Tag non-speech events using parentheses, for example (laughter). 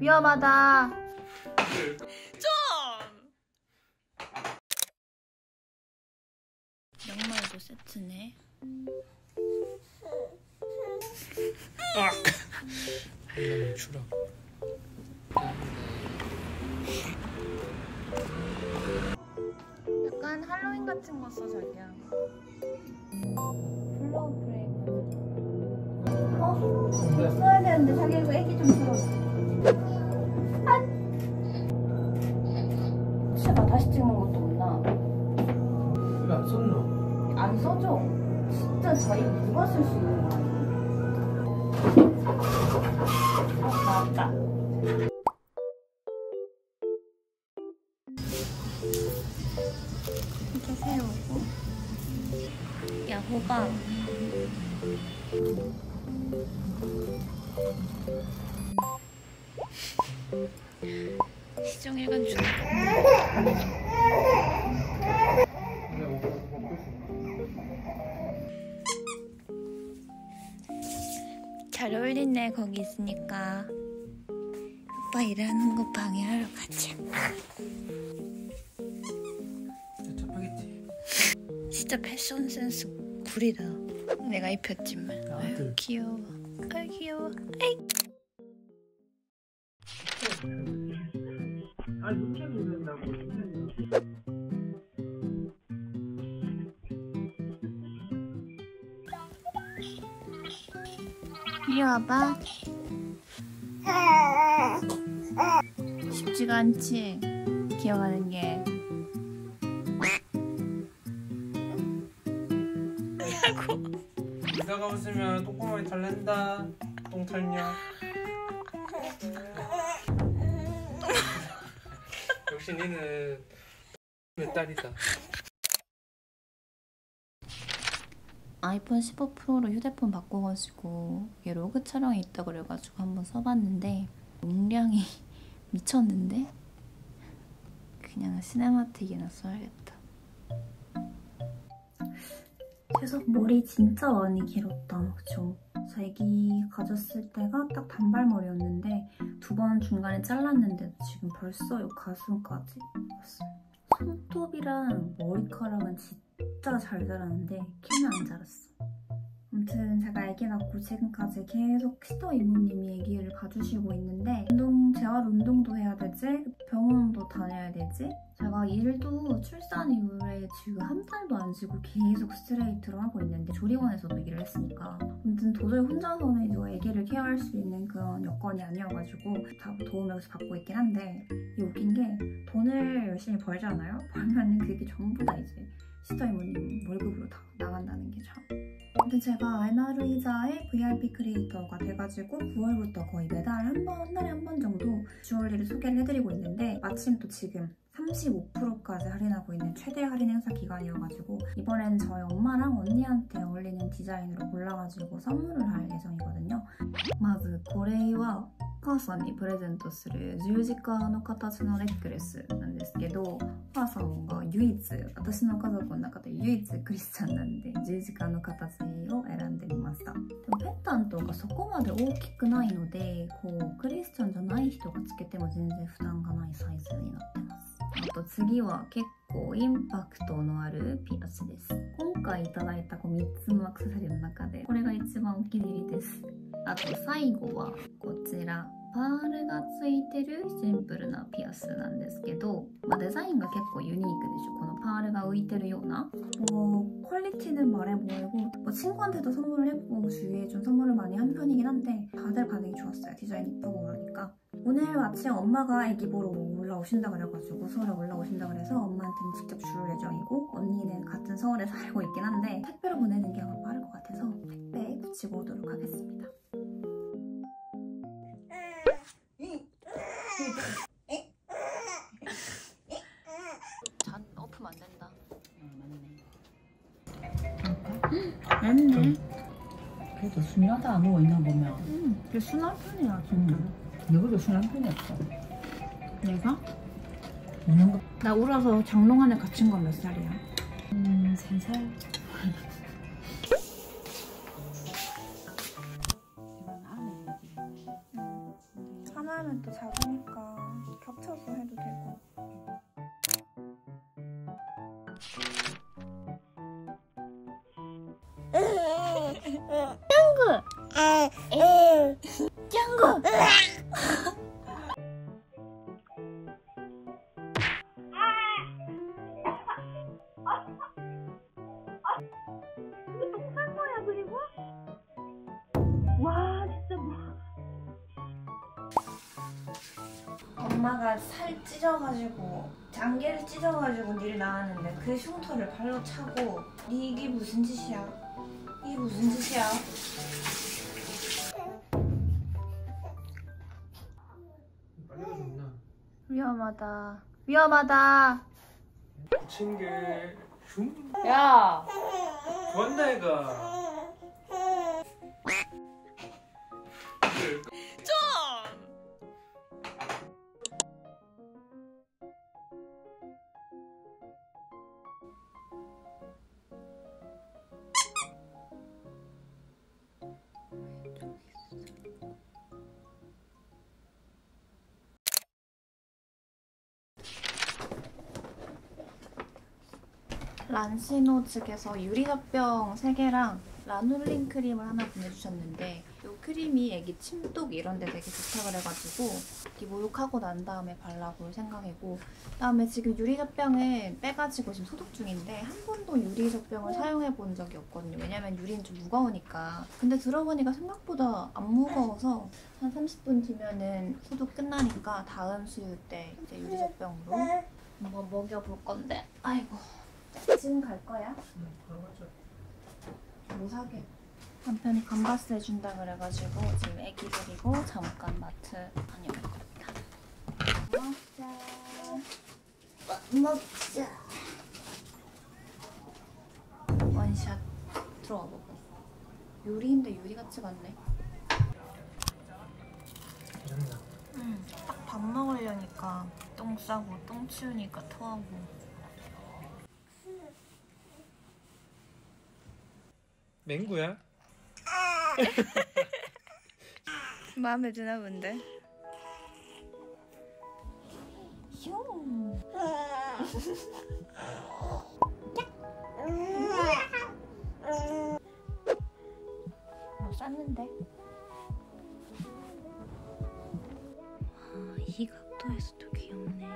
위험하다. 양말도 세트네. 이거는 추락. 약간 할로윈 같은 거 써 자기야. 플로우 브레이크. 어? 써야 되는데 자기 이거 애기 좀 들어. 자기 누가 쓸 수 있는 거야? 어, 나왔다. 이렇게 세우고. 야 호박. 잘 어울리네 거기 있으니까. 오빠 일하는 거 방해하러 가자. 짜파게티. 진짜 패션 센스 구리다. 내가 입혔지만. 아유 아들. 귀여워. 아유 귀여워. 아이. 아이 이리 와봐. 쉽지가 않지. 기어가는 게. 이따가 웃으면 똥구멍이 털린다. 똥 털냐? 역시 니는 몇 딸이다. 아이폰 15 프로로 휴대폰 바꿔가지고 이게 로그 촬영이 있다 그래가지고 한번 써봤는데 용량이 (laughs) 미쳤는데 그냥 시네마틱이나 써야겠다. 계속 머리 진짜 많이 길었다. 그쵸? 자기 가졌을 때가 딱 단발머리였는데 두 번 중간에 잘랐는데 지금 벌써 요 가슴까지 왔어요. 손톱이랑 머리카락은 진짜 잘 자라는데 키는 안 자랐어. 아무튼 제가 아기 낳고 지금까지 계속 시터 이모님이 아기를 봐주시고 있는데 운동, 재활 운동도 해야 되지 병원도 다녀야 되지 제가 일도 출산 이후에 지금 한 달도 안 쉬고 계속 스트레이트로 하고 있는데 조리원에서도 일을 했으니까 아무튼 도저히 혼자서는 이거 아기를 케어할 수 있는 그런 여건이 아니어가지고 다 도움을 받고 있긴 한데 이 웃긴 게 돈을 열심히 벌잖아요? 벌면은 그게 전부 다 이제 스타이모님 월급으로 다 나간다는 게 참. 근데 제가 에나르이자의 VIP 크리에이터가 돼가지고 9월부터 거의 매달 한 번, 한 달에 한 번 정도 주얼리를 소개를 해드리고 있는데 마침 또 지금 35%까지 할인하고 있는 최대 할인 행사 기간이어가지고 이번엔 저희 엄마랑 언니한테 어울리는 디자인으로 골라가지고 선물을 할 예정이거든요. 맞아, 고레이와 母さんにプレゼントする十字架の形のネックレスなんですけど母さんが唯一私の家族の中で唯一クリスチャンなんで十字架の形を選んでみました。ペンタントがそこまで大きくないのでこうクリスチャンじゃない人がつけても全然負担がないサイズになってます。あと次は結構インパクトのあるピアスです今回いただいたこう3つのアクセサリーの中でこれが一番お気に入りですあと最後はこちらパールがついてるシンプルなピアスなんですけど、まあ、デザインが結構ユニークでしょこのパールが浮いてるような뭐 퀄리티는 말해 보이고 뭐 친구한테도 선물을 해보고 주위에 좀 선물을 많이 한 편이긴 한데 다들 반응이 좋았어요 디자인 이쁘고 그러니까 오늘 아침 엄마가 애기 보러 올라오신다 그래가지고 서울에 올라오신다 그래서 엄마한테는 직접 줄 예정이고 언니는 같은 서울에 (laughs) 살고 있긴 한데 택배로 보내는 게 아마 빠를 것 같아서 택배에 붙이고 오도록 하겠습니다. 잔 엎으면 안 된다. 맞네. 그래도 순하다 누워 있나 보면. 음, 되게 순한 편이야 진짜 너희도 순한 편이었어 내가? 우는 거 나 울어서 장롱 안에 갇힌 건 몇 살이야? 음, 세살 하나 (laughs) 하나는 또 작으니까 겹쳐서 해도 되고. 짱구! 엄마가 살 찢어가지고 장계를 찢어가지고 니를 낳았는데 그 흉터를 발로 차고 니 이게 무슨 짓이야? 이게 무슨 짓이야? 위험하다. 위험하다. 붙인 게 흉? 야! 좋았나 애가 란시노 측에서 유리젖병 3개랑 라눌린 크림을 하나 보내주셨는데 이 크림이 애기 침독 이런 데 되게 좋다 그래가지고 이 목욕하고 난 다음에 발라볼 생각이고 그다음에 지금 유리젖병을 빼가지고 지금 소독 중인데 한 번도 유리젖병을 사용해 본 적이 없거든요. 왜냐면 유리는 좀 무거우니까. 근데 들어보니까 생각보다 안 무거워서 한 30분 뒤면은 소독 끝나니까 다음 수유 때 이제 유리젖병으로 한번 먹여볼 건데. 아이고 지금 갈 거야? 응뭐 사게? 남편이 감바스 해준다 그래가지고 지금 애기 데리고 잠깐 마트 다녀올 겁니다. 먹자. 먹자. 원샷 들어가 보고. 유리인데 유리 같지가 않네. 응. 딱밥 먹으려니까 똥 싸고 똥 치우니까 토하고. 맹구야? (laughs) 마음에 드나 본데. 슝. 뭐 쌌는데? 아, 이 각도에서도 귀엽네.